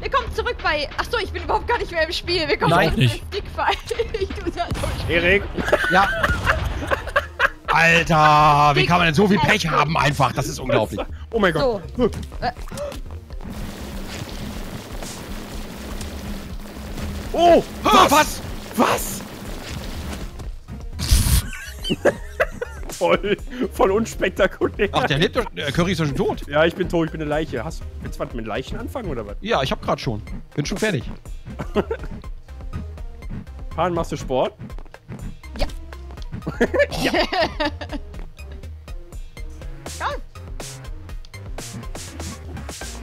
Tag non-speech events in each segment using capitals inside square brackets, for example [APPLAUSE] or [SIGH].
Wir kommen zurück bei. Achso, ich bin überhaupt gar nicht mehr im Spiel. Wir kommen Nein, zurück nicht. bei. [LAUGHS] Ich tu das so Erik, Ja. Alter, wie kann man denn so viel Pech haben einfach? Das ist unglaublich. oh mein Gott. So. Äh, Oh, Ah, was? was? [LAUGHS] voll, voll unspektakulär. Ach, der lebt doch. Der Curry ist doch schon tot. Ja, ich bin tot, ich bin eine Leiche. Hast, willst du was mit Leichen anfangen oder was? Ja, ich hab grad schon. Bin schon fertig. [LAUGHS] Pan, machst du Sport? Ja. [LAUGHS] [LAUGHS] ja.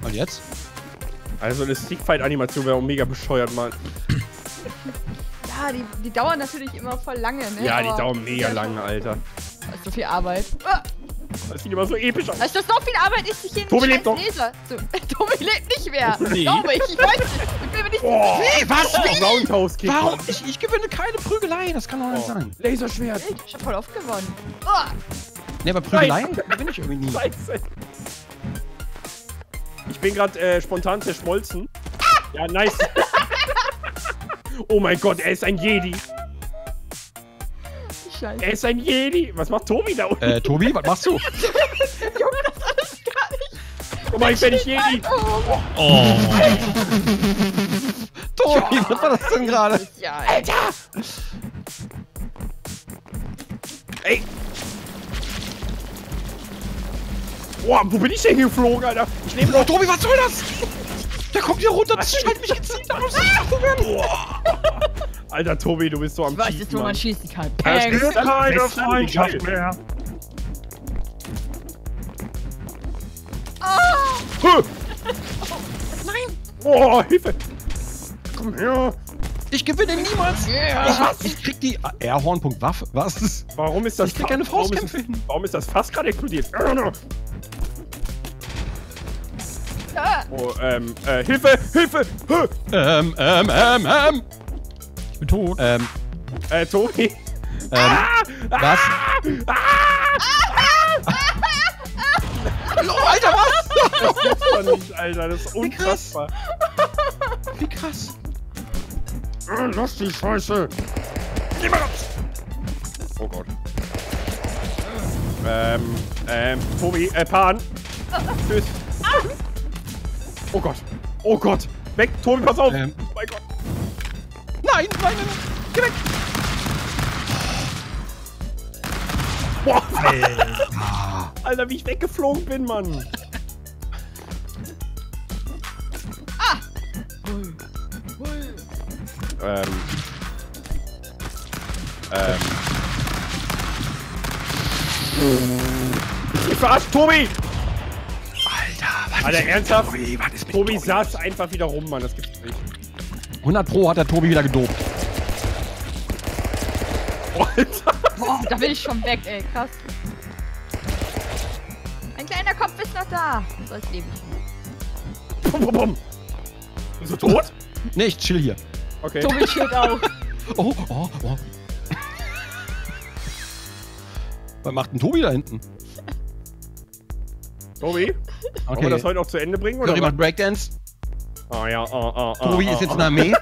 Und jetzt? Also eine Stickfight-Animation wäre auch mega bescheuert, Mann. Ja, die, die dauern natürlich immer voll lange, ne? Ja, die Aber dauern mega lange, Alter. Das ist so viel Arbeit. Ah, Das sieht immer so episch aus. Weißt du, was noch viel Arbeit ist, sich hier Tobi lebt noch. Laser zu... Tobi lebt nicht mehr. Nee. Glaube ich. Ich weiß nicht. Ich bin mir nicht Oh, Wie? Was? Wie? Roundhouse-Kick. Warum? Ich, ich gewinne keine Prügelei. Das kann doch nicht Oh. sein. Laserschwert. Ich hab voll oft gewonnen. Ah, Ne, aber Prügelei gewinne ich irgendwie nie. Scheiße. Ich bin gerade äh, spontan zerschmolzen. Ja, nice. [LAUGHS] oh mein Gott, er ist ein Jedi. Scheiße. Er ist ein Jedi. Was macht Tobi da unten? Äh, Tobi, was machst du? [LAUGHS] Junge, das alles gar nicht. Guck mal, ich bin nicht Jedi. Oh, Oh. [LAUGHS] Tobi, was war das denn gerade? ja, Alter! Ey! Boah, wo bin ich denn geflogen, Alter? Ich nehme Oh, noch. Tobi, was soll das? Der kommt hier runter, das schreit mich jetzt nicht aus. Alter, Tobi, du bist so am Ich weiß jetzt, wo man Mann. schießen kann. Es gibt keine Freundschaft mehr. Ah, Huh. Nein! Boah, Hilfe! Komm her! Ich gewinne niemals. Ja. Ich, ich krieg die Airhorn.waffe. Was? Warum ist das Ich krieg keine warum ist, Faustkämpfe hin. warum ist das fast gerade explodiert? Ah, Oh, ähm, äh, Hilfe! Hilfe! Huh. Ähm, ähm, ähm, ähm. Ich bin tot. Ähm, Äh, Tobi. [LAUGHS] ähm, was? Oh, [LAUGHS] Alter, was? Das gibt's doch nicht, Alter. Das ist unfassbar. Wie krass. Ah, Lass die Scheiße! Geh mal raus! Oh Gott. Ähm, ähm, Tobi, äh, Pan. [LAUGHS] Tschüss. Oh Gott. Oh Gott. Weg, Tobi, pass auf. Ähm. Nein, nein, nein. Geh weg. Boah, Alter. [LAUGHS] Alter, wie ich weggeflogen bin, Mann. Ähm. Ähm. Ich verarscht Tobi! Alter, was Alter, ernsthaft? Tobi? Was ist mit Tobi saß einfach wieder rum, Mann. Das gibt's nicht. 100 Pro hat der Tobi wieder gedopt. Oh, Alter. da bin ich schon weg, ey. Krass. Ein kleiner Kopf ist noch da. So ist lebe ich. Bum, bum, bum. Bist du tot? Nee, ich chill hier. Okay. Tobi chillt auch. [LAUGHS] Oh, oh, oh. Was macht denn Tobi da hinten? Tobi, wollen wir Okay. das heute noch zu Ende bringen? Oder Curry was? macht Breakdance. Ah ja, ah, ah, ah, Tobi ah, ist jetzt in der Armee.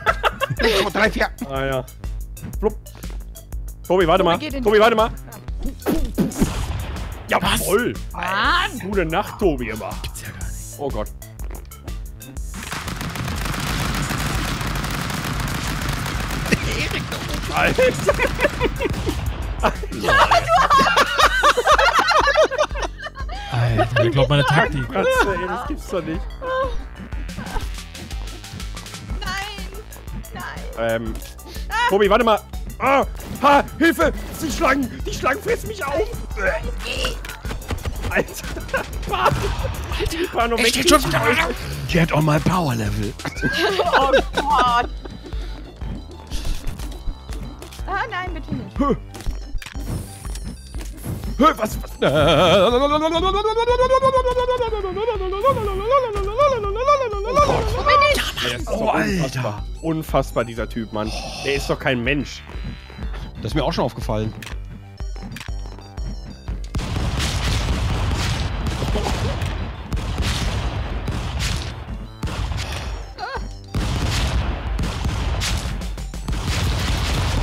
3, 4. Ah ja. Flupp. Tobi, warte mal. Tobi, warte mal. Jawoll. Mann! Gute Nacht, Tobi, immer. Gibt's ja gar nicht. Oh Gott. Alter. Alter, ich glaub meine Taktik. Kratze, ey, das gibt's doch nicht. Ähm. Tobi, warte mal. Ah, ha, Hilfe! Die Schlangen! Die Schlangen fressen mich auf! Alter! [LAUGHS] Pan! Die Pan, Ich steht schon wieder. Get on my power level. [LAUGHS] Oh Gott! Ah, nein, bitte nicht. Hö, Was? was? Der ist oh, unfassbar. Alter. Unfassbar, dieser Typ, Mann. Der ist doch kein Mensch. Das ist mir auch schon aufgefallen.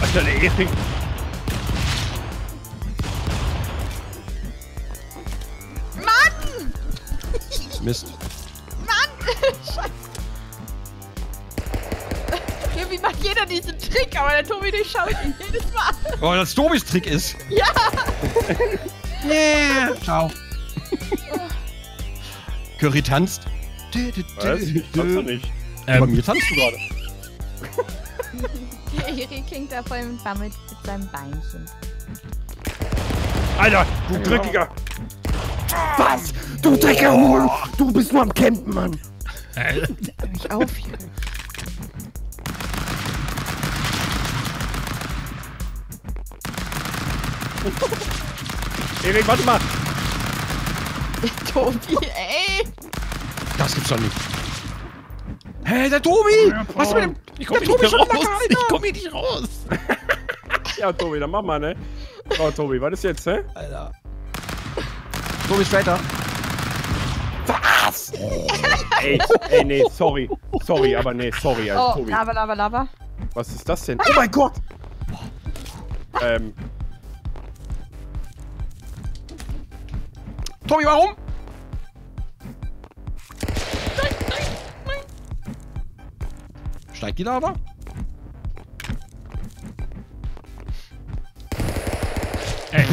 Alter, der Erik. Mann! Mist. Trick, aber der Tobi durchschaut ihn jedes Mal. Oh, das Tobis Trick ist. Ja! [LAUGHS] Yeah. Ciao. Curry tanzt. Was? Kannst du nicht. Bei Ähm, mir tanzt du gerade. [LAUGHS] Erik klingt da voll und bammelt mit seinem Beinchen. Alter, du Dreckiger. Was? Du Drecker Hol! Du bist nur am Campen, Mann! äh, Hör mich auf hier. [LAUGHS] Erik, warte mal. Tobi, ey! Das gibt's doch nicht. Hä, der Tobi! Was mit dem... Ich komm Der hier Tobi nicht schon raus. Lacker. Ich komm hier nicht raus. [LAUGHS] ja, Tobi, dann mach mal, ne? Oh, Tobi, was ist jetzt, hä? Alter. Tobi ist weiter. Was? ey, ey, nee, sorry. Sorry, aber nee, sorry, also, Oh, Tobi. Lava, Lava, Lava. Was ist das denn? Oh mein Gott! Ähm, Tobi, warum? Steigt die Lava? ey,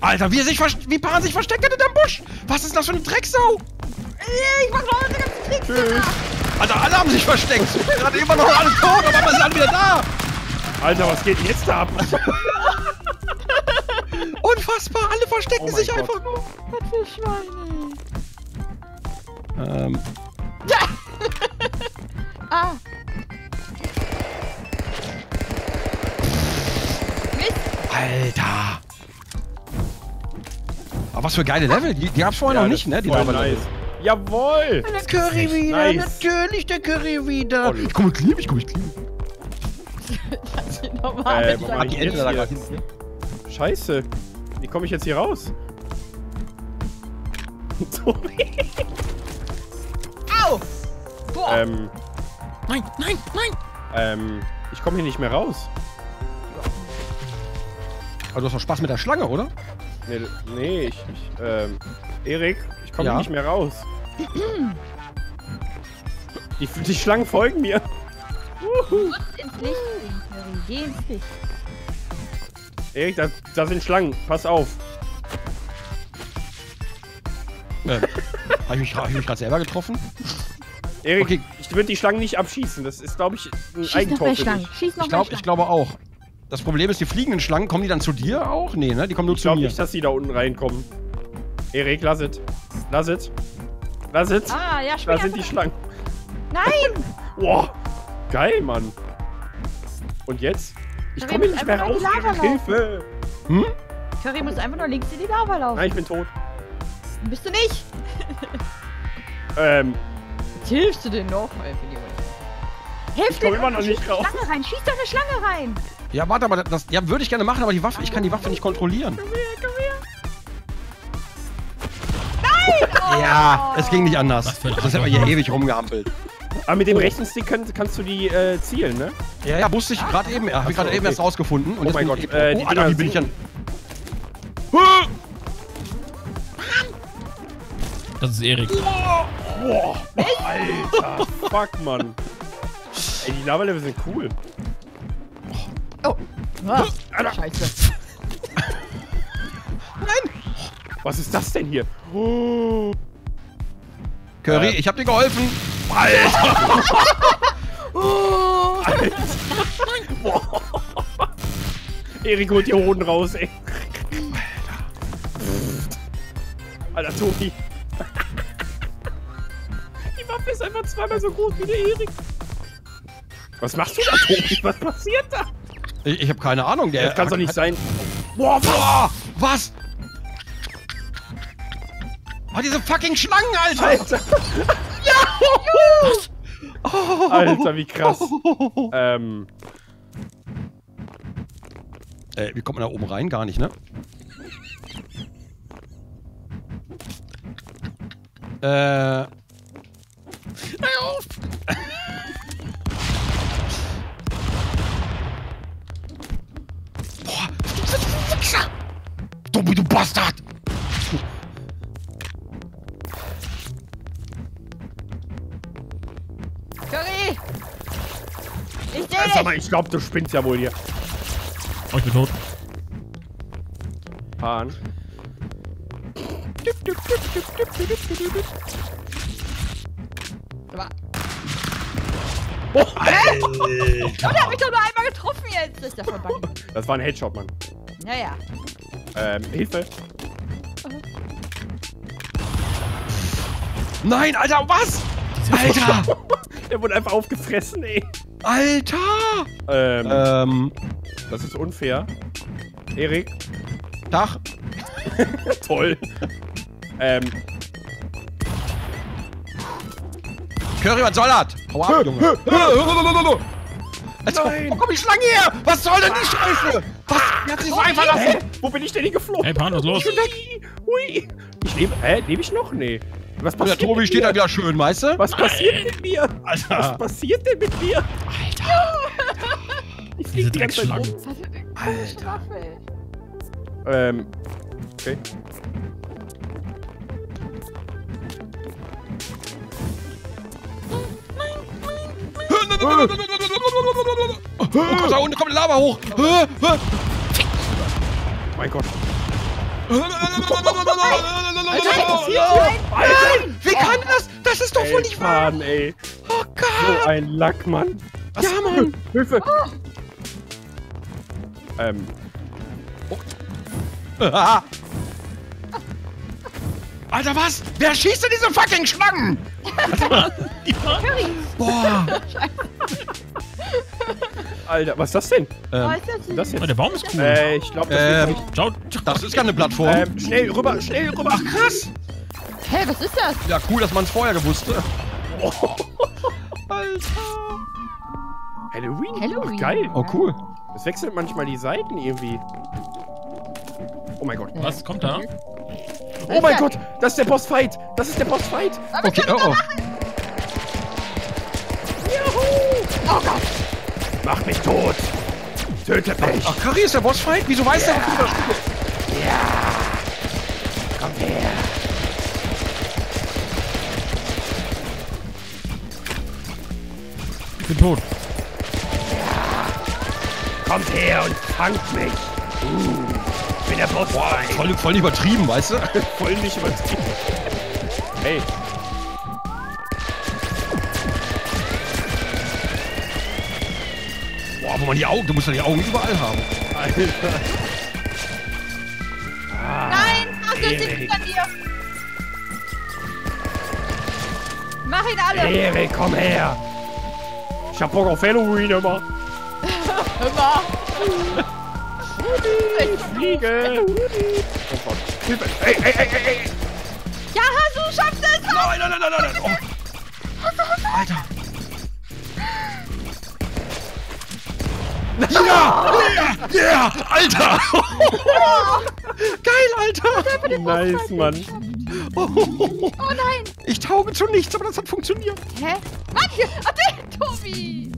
Alter, wie er sich versteckt, wie Pan sich versteckt hat hinterm Busch! Was ist das für eine Drecksau? Ich mach noch eine ganze Tricks. tschüss. Alter, alle haben sich versteckt! Gerade immer noch alle tot, aber einmal sind alle wieder da! Alter, was geht denn jetzt da ab? Unfassbar, alle verstecken Oh sich Gott. einfach nur! Was für Schweine. Ähm, [LAUGHS] Ah. Mist. Alter! Aber was für geile Level, die, die gab's vorher Ja, noch nicht, ne? Die Lava-Level. nice. Jawohl! Der Curry wieder, nice. natürlich der Curry wieder. Olli. Ich komme mit Clean, ich komme mit Clean. [LAUGHS] Das ist normal. Äh, ich die Ente da hier? gerade hinten. Scheiße. Wie komme ich jetzt hier raus? [LAUGHS] Tobi. Au! Boah. ähm, Nein, nein, nein! ähm, ich komme hier nicht mehr raus. Aber du hast doch Spaß mit der Schlange, oder? Nee, nee ich, ich, ähm, Erik, ich komme Ja? hier nicht mehr raus. Die, die Schlangen folgen mir. Ins Licht. Geh ins Licht. Erik, da, da sind Schlangen. Pass auf. Äh, hab ich mich, hab ich mich gerade selber getroffen? Erik, Okay. ich würde die Schlangen nicht abschießen. Das ist, glaube ich, ein Schieß noch Eigentor mehr für Schlangen. dich. Schieß noch Ich, mehr glaub, Schlangen. ich glaube auch. Das Problem ist, die fliegenden Schlangen, kommen die dann zu dir auch? Nee, ne? Die kommen nur Ich zu glaube mir. nicht, dass die da unten reinkommen. Erik, lass es. Lass es. Lass es. Ah, ja, Da sind die Schlangen. Nein! [LAUGHS] Boah. Geil, Mann. Und jetzt? Ich komme nicht mehr raus. Hilfe. Curry muss einfach nur links in die Lava laufen. Nein, ich bin tot. Bist du nicht? Ähm, Jetzt hilfst du denn noch? Hilf Ich dir immer doch, noch nicht schieß raus. eine Schlange rein. Schieß doch eine Schlange rein. Ja, warte, aber das ja, würde ich gerne machen, aber die Waffe, ich kann die Waffe nicht kontrollieren. Komm her, komm her. Ja, es ging nicht anders. Das hätten wir hier ewig rumgehampelt. Aber mit dem rechten Stick kann, kannst du die äh, zielen, ne? Ja, ja, wusste ich gerade eben. Habe ich gerade so, eben okay. erst rausgefunden. Und Oh mein Gott, ich, äh, die oh, Alter, wie bin ich an... das ist Erik. Boah, Alter, fuck, Mann. Ey, die Lava-Level sind cool. Oh. Ah, Scheiße. Was ist das denn hier? Oh. Curry, Äh. ich hab dir geholfen. [LAUGHS] Erik holt die Hoden raus, ey. Alter, Tobi. Die Waffe ist einfach zweimal so groß wie der Erik. Was machst du da, Tobi? Was passiert da? Ich, ich habe keine Ahnung. Der Das kann doch nicht sein. Boah, boah, was? Oh, diese fucking Schlangen, Alter! Alter. [LAUGHS] Alter, wie krass. [LAUGHS] Ähm, Äh, wie kommt man da oben rein? Gar nicht, ne? Äh. Ich glaube, du spinnst ja wohl hier. Oh, ich bin tot. Pan. Oh, oh, der hat mich doch nur einmal getroffen jetzt. Das ist ja voll buggy. Das war ein Headshot, Mann. Ja, ja. Ähm, Hilfe. Nein, Alter, was? Alter! [LAUGHS] Der wurde einfach aufgefressen, ey. Alter! Ähm, Ähm, das ist unfair. Erik, Tag. [LAUGHS] toll. ähm, Curry, was soll das? Hau ab, Junge. Nein. wo kommt die Schlange her? Was soll denn die Scheiße? Was? Die hat sich so einfach lassen. Wo bin ich denn hier geflogen? Hey, Pan, was los? Ich bin weg. Hui. Ich lebe. Hä? Lebe ich noch? Nee. Was Und der passiert Tobi mit steht mir? da wieder schön, weißt du? Was passiert mit mir? Was Alter. passiert denn mit mir? [LAUGHS] Ich Diese flieg die ganze Zeit. Was eine Alter. Rum. Ähm. Okay. Oh Gott, da unten kommt Lava hoch. Hä? Mein Gott. Nein! Wie kann das? Das ist doch wohl nicht wahr. Ey. Oh So Gott. ein Lack, Mann. Was? Ja, Mann. Hilfe. Ähm. [LAUGHS] Alter, was? Wer schießt denn diese fucking Schlangen? [LAUGHS] Boah. Alter, was ist das denn? Oh, Ähm, ist das Was ist das Oh, jetzt? der Baum ist cool. Äh, ich glaube, das Ähm, das ist keine Plattform. Ähm, schnell rüber, schnell rüber. Ach, krass. Hä, was ist das? Ja, cool, dass man es vorher gewusst hat. [LAUGHS] Halloween? Halloween. Ach, geil. Oh, cool. Es wechselt manchmal die Seiten irgendwie. Oh mein Gott. Was kommt da? Oh mein Gott, das ist der Bossfight. Das ist der Bossfight. Okay, oh, oh. Oh Gott. Mach mich tot. Töte mich. Ach, Curry ist der Bossfight? Wieso weiß der, wofür das steht? Komm her. Ich bin tot. Kommt her und fangt mich. Uh, ich bin der Bossfight. Voll, voll übertrieben, weißt du? [LAUGHS] Voll nicht übertrieben. Hey. Wo man die Augen, du musst ja die Augen überall haben. Alter. Nein, ach, das liegt an dir. Mach ihn alle. Erik, komm her. Ich hab Bock auf Halloween immer. Immer. Fliege. Oh Gott. Hilfe. Ey, ey, ey, ey, ey. Ja, du schaffst es. Nein, nein, nein, nein, nein. Oh. Alter. Ja! Ja! Ja! Alter! [LAUGHS] Geil, Alter! Nice, Mann. Oh nein. Ich tauge zu nichts, aber das hat funktioniert. Hä? Mann, hier. Ach, der Tobi.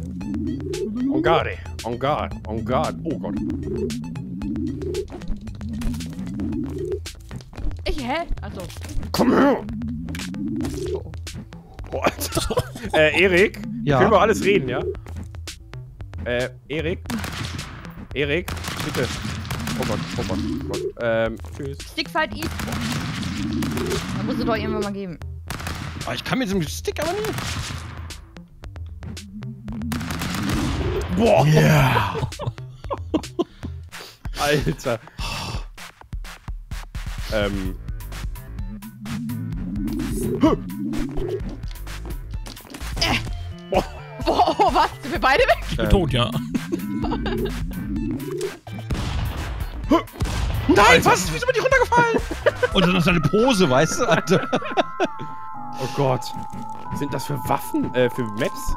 On garde. On guard. On guard. Oh Gott. Ich, hä? Also. Komm her. Oh, Alter. äh, Erik. Ja? Können wir alles reden, ja? Äh, Erik. Erik, bitte. Oh Gott, oh Gott, oh Gott. Ähm, tschüss. Stickfight East. Da musst du doch irgendwann mal geben. Aber Ah, ich kann mit diesem Stick aber nie. Boah, Ja! [LAUGHS] Alter. ähm. Oh, was? Sind wir beide weg? Ich bin Ähm. tot, ja. Nein, was? Wieso bin ich runtergefallen? Und dann ist eine Pose, weißt du, Alter. Oh Gott. Sind das für Waffen? Äh, für Maps?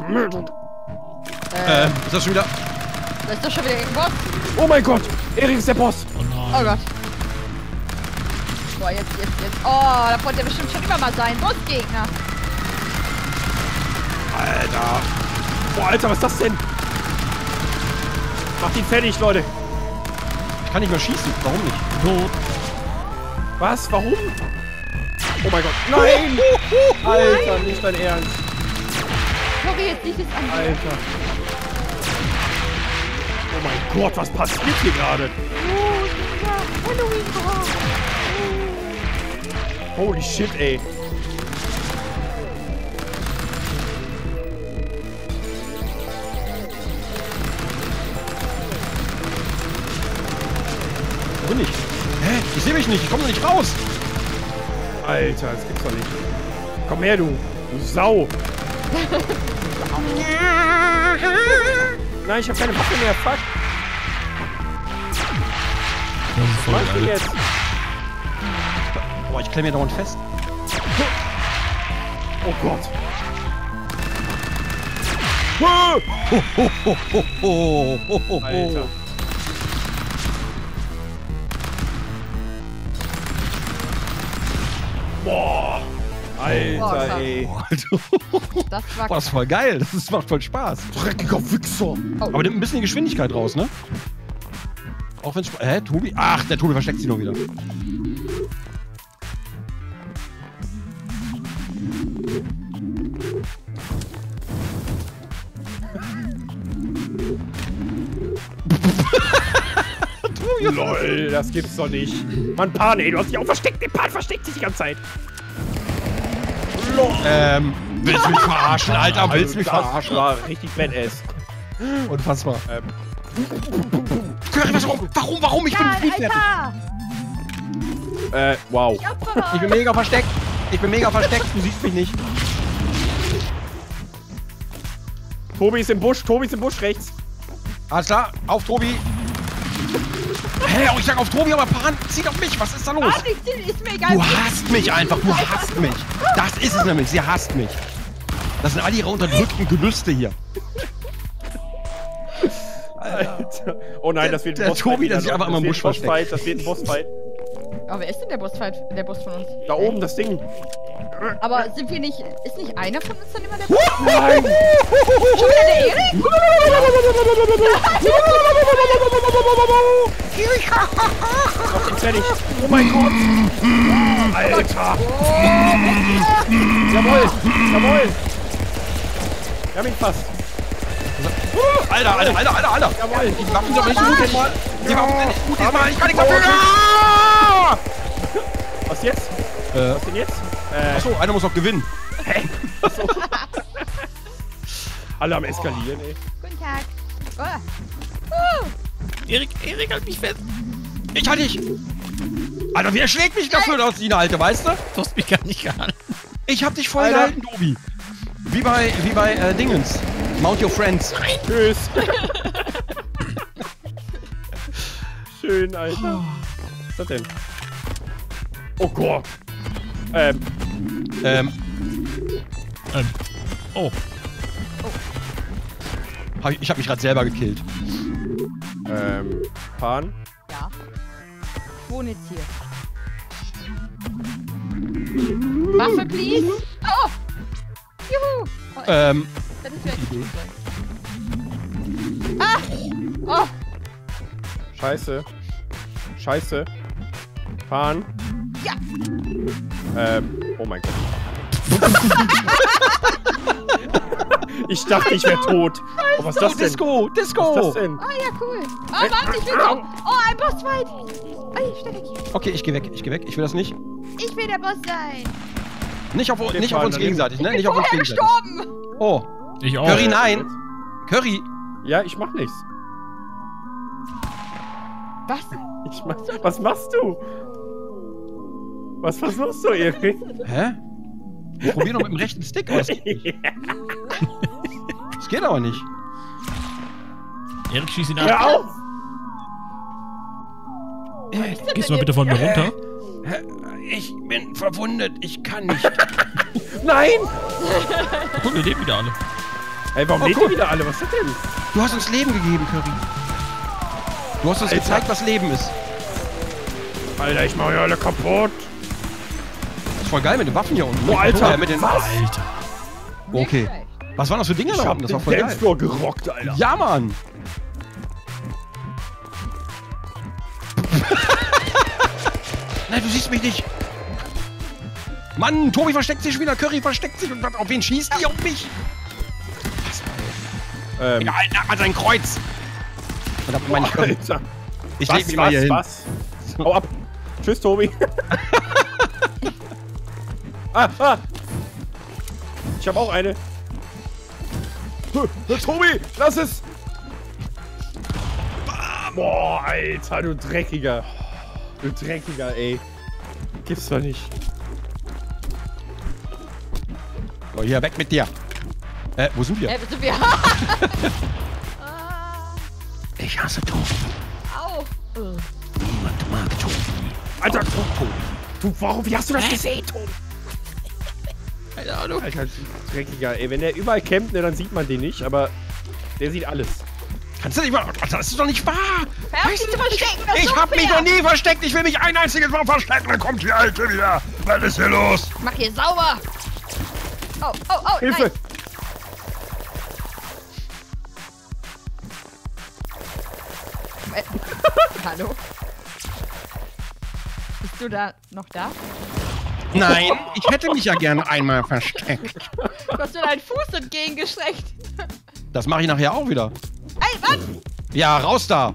Äh, Ähm, ist das schon wieder. da ist doch schon wieder irgendwas. Oh mein Gott! Erik ist der Boss! Oh Oh nein. Gott. Boah, jetzt, jetzt, jetzt. Oh, da wollte der bestimmt schon immer mal sein. Bossgegner. Alter! Boah, Alter, was ist das denn? Macht ihn fertig, Leute! Ich kann nicht mehr schießen. Warum nicht? Tot. Was? Warum? Oh mein Gott! [LAUGHS] Nein! Alter, nicht dein Ernst! Sorry, jetzt liegt es an dir. Alter! Oh mein Gott, was passiert hier gerade? Holy shit, ey. Bin ich? Hä? Ich sehe mich nicht. Ich komme noch nicht raus. Alter, das gibt's doch nicht. Komm her, du. Du Sau. [LAUGHS] Nein, ich habe keine Waffe mehr. Fuck. Was machst du geil. jetzt? Boah, ich klemme mir dauernd fest. Oh Gott. Alter. Alter, ey. [LAUGHS] Das war Boah, das ist voll geil. Das ist, macht voll Spaß. Dreckiger Wichser. Aber nimmt ein bisschen die Geschwindigkeit raus, ne? Auch wenn Hä, Tobi? Ach, der Tobi versteckt sich nur wieder. [LAUGHS] Lol, das gibt's doch nicht. Mann, Pan, ey, du hast dich auch versteckt. Der Pan versteckt sich die ganze Zeit. Ähm, willst du mich verarschen, [LAUGHS] Alter? Willst du mich verarschen? war richtig badass. Unfassbar. Ähm, Curry, was, warum, warum, warum? Ich bin nicht fertig. Äh, wow. Ich bin mega versteckt. Ich bin mega versteckt. Du siehst mich nicht. Tobi ist im Busch, Tobi ist im Busch rechts. Alles klar, auf Tobi. Hä, oh, ich sag auf Tobi, aber Pan zieht auf mich. Was ist da los? Ah, nicht, ist mir egal. Du hasst mich einfach, du hasst mich. Das ist es nämlich, sie hasst mich. Das sind all ihre unterdrückten Gelüste hier. Alter. Oh nein, das wird ein der Bossfight Tobi, der wieder, sich Leute. einfach immer Das ein Bossfight, Das wird ein Bossfight. Aber wer ist denn der Bossfight, der Boss von uns? Da oben, das Ding. Aber sind wir nicht, ist nicht einer von uns dann immer der Boss? Nein! Schon wieder der Erik? [LAUGHS] Mach ihn fertig. Oh mein Gott! Alter! Jawohl! Jawohl! Wir haben ihn fast. Alter, Alter, Alter, Alter, Alter. Jawohl! Die Waffen sind nicht gut diesmal. Die Waffen sind nicht gut diesmal. Ich kann nichts dafür. Ah! Was jetzt? Äh, Was denn jetzt? Äh, achso, einer muss noch gewinnen. alle am Eskalieren, ey. Guten Tag. Oh. Erik, Erik, halt mich fest. Ich halte dich. Alter, wer schlägt mich dafür, dass die eine alte, weißt du? Du hast mich gar nicht gehalten. Ich hab dich voll Alter. gehalten, Dobi. Wie bei, wie bei äh, Dingens. Mount Your Friends. Tschüss! [LAUGHS] Schön, Alter. Was ist das denn? Oh Gott! Ähm, Ähm, Ähm. Oh. ich, ich hab mich gerade selber gekillt. Ähm, Pan? Ja. Ich wohne jetzt hier. Waffe, please. Oh. Juhu. Oh, Ähm, das ist vielleicht gut sein. Ah. Oh. Scheiße. Scheiße. Pan? Ja. Ähm, oh mein Gott. [LAUGHS] ich dachte, ich wäre tot. Oh, was ist das oh, denn? Disco, Disco. Was ist das denn? Ah ja, cool. Oh, warte, ich will doch. Oh, ein Bossfight. Oh, ich steh weg. Okay, ich geh weg, ich geh weg. Ich will das nicht. Ich will der Boss sein. Nicht auf, nicht auf uns gegenseitig, ne? Ich bin Nicht auf uns gegenseitig. gestorben. Oh, Ich auch. Curry, nein. Curry. Ja, ich mach nichts. Was? Ich mach, was machst du? Was versuchst du, Erik? Hä? Ich probier noch mit dem [LAUGHS] rechten Stick aus. Das geht aber nicht. Erik, schieß ihn Hör ab. auf! Gehst du mal bitte von mir runter? Ich bin verwundet. Ich kann nicht. [LAUGHS] Nein! Guck, wir leben wieder alle. Ey, warum Oh, leben die wieder alle? Was ist das denn? Du hast uns Leben gegeben, Curry. Du hast uns Alter. gezeigt, was Leben ist. Alter, ich mach ja alle kaputt. Ist voll geil mit den Waffen hier unten. Oh, Alter, mit den, was? Alter. Okay. Was waren das für Dinge Ich da unten? Das den war voll geil. Dancefloor gerockt, Alter. Ja, Mann. [LAUGHS] Nein, du siehst mich nicht. Mann, Tobi versteckt sich wieder, Curry versteckt sich und was- auf wen schießt die? Auf mich. Ähm, Egal, er hat sein Kreuz. Verdammt, meine Curry. Alter. Ich Was, leg mich mal was, hier hin. was? Hau ab. Tschüss, Tobi. [LAUGHS] ah, ah. Ich habe auch eine. Tobi, lass es. Boah, Alter, du Dreckiger. Du Dreckiger, ey. Gibt's doch nicht. So, hier, weg mit dir. Äh, wo sind wir? Äh, sind wir? [LAUGHS] Ich hasse Tobi. Au. Niemand mag Tobi. Alter, Tobi. Du, warum, wie hast du das gesehen, Tobi? Keine Ahnung. Alter, du Dreckiger, ey. Wenn der überall campt, ne, dann sieht man den nicht, aber der sieht alles. Kannst du nicht mal... Das ist doch nicht wahr. Hör dich zu verstecken, das Ich hab mich noch nie versteckt. Ich will mich ein einziges Mal verstecken. Dann kommt die Alte wieder. Was ist hier los? Mach hier sauber. Oh, oh, oh, Hilfe! nein. Äh, [LAUGHS] Hallo? Bist du da noch da? Nein, ich hätte mich ja gerne einmal versteckt. Du hast mir deinen Fuß entgegengestreckt. Das mache ich nachher auch wieder. Ey, was? Ja, raus da.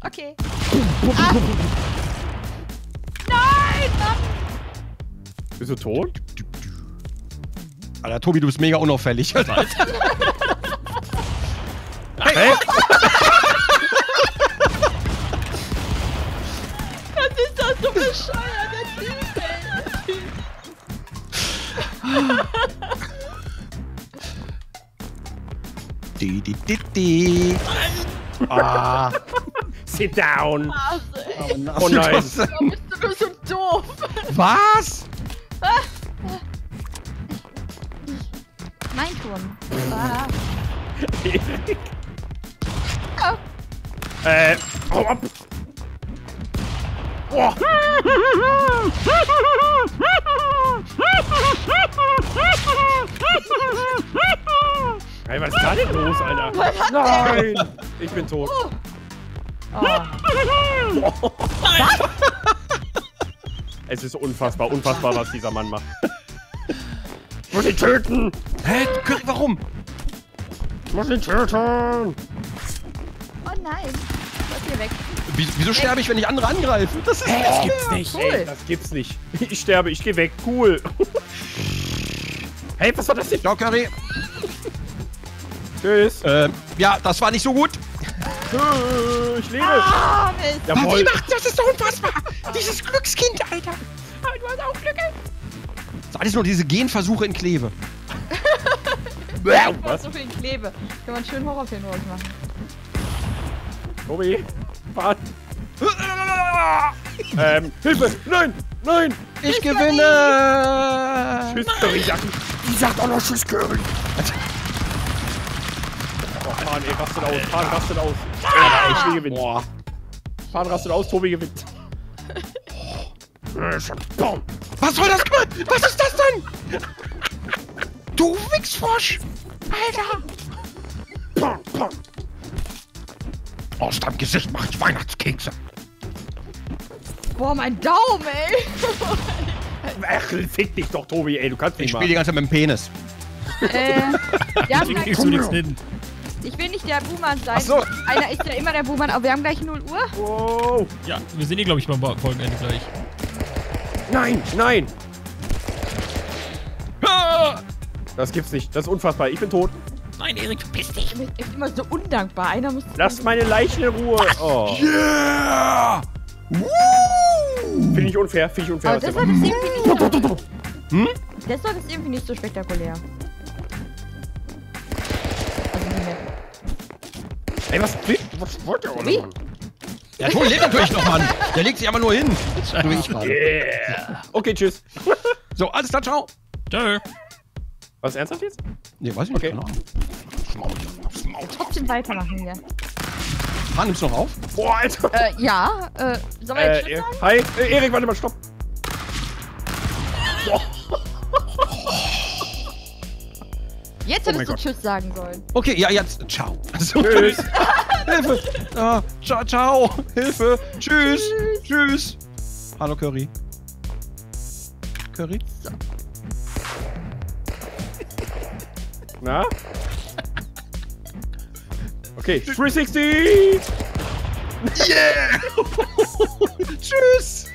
Okay. Ah. Nein, Mann. Bist du tot? Alter, Tobi, du bist mega unauffällig. [LAUGHS] Ah. Sit down. Nase, ey. Oh nein. Warum bist du nur so doof? Was? Mein Turm. Ah. Äh, hau ab. Boah. Ey, was ist da denn los, Alter? Nein! Ich bin tot. Oh. Es ist unfassbar, unfassbar, was dieser Mann macht. Ich muss ihn töten! Hä? Curry, warum? Ich muss ihn töten! Oh nein. Was hier weg? Wie, wieso sterbe ich, wenn ich andere angreife? Das ist Das gibt's nicht. Cool. Ey, das gibt's nicht. Ich sterbe, ich geh weg. Cool. [LAUGHS] Hey, was war das denn? Curry. Tschüss. Ähm, ja, das war nicht so gut. Tschüss. Ich lebe. Ah, Mist. Jawohl. das ist so unfassbar. Dieses Glückskind, Alter. Aber du hast auch Glück. Das ist alles nur diese Genversuche in Kleve. [LAUGHS] Was? So viel Klebe. Kann man einen schönen Horrorfilm draus machen. Tobi. Fahren. Ähm, Hilfe. Nein. Nein. Ich gewinne. Tschüss, Curryjacken. Die sagt auch noch Tschüss, Curry. Fahren, ey, rastet aus. Fahren, rastet aus. Äh, ich will gewinnen. Boah. Fahren, rastet aus. Tobi gewinnt. Was soll das? Was ist das denn? Du Wichsfrosch. Alter. Aus deinem Gesicht mach ich Weihnachtskekse. Boah, mein Daumen, ey. Ach, fick dich doch, Tobi, ey. Du kannst Ich nicht spiele die ganze Zeit mit dem Penis. äh, ja, [LAUGHS] du nichts hin? Ich will nicht der Buhmann sein. Ach so. Einer ist ja immer der Buhmann, aber wir haben gleich 0 Uhr. Wow. Ja, wir sind hier, glaube ich, beim Folgenende gleich. Nein, nein. Ah! Das gibt's nicht. Das ist unfassbar. Ich bin tot. Nein, Erik, verpiss dich. Ist immer so undankbar. Einer muss. Lasst meine Leichen in Ruhe. Oh. Yeah! Woo! Finde ich unfair. Finde ich unfair. Aber was das der war das macht. irgendwie nicht so. Hm? Das war das irgendwie nicht so spektakulär. Ey, was, was wollt ihr Wie? Mann? Der Ton lebt natürlich noch, Mann. Der legt sich aber nur hin. Yeah. Okay, tschüss. So, alles klar, ciao. Tschö. Was, ernsthaft jetzt? Nee, weiß ich nicht. Okay. Keine Ahnung. Schmaut. Trotzdem weitermachen hier. Ah, nimmst du noch auf? Boah, Alter. Äh, ja. Äh, sollen wir jetzt Äh, hi. Äh, Erik, warte mal, stopp. Jetzt Oh hättest mein du Gott. Tschüss sagen sollen. Okay, ja, jetzt. Ciao. [LAUGHS] Also, Tschüss. Hilfe. Ah, ciao, ciao. Hilfe. Tschüss. Tschüss. Hallo, Curry. Curry? Na? Okay, 360! Yeah! [LAUGHS] [LAUGHS] Tschüss!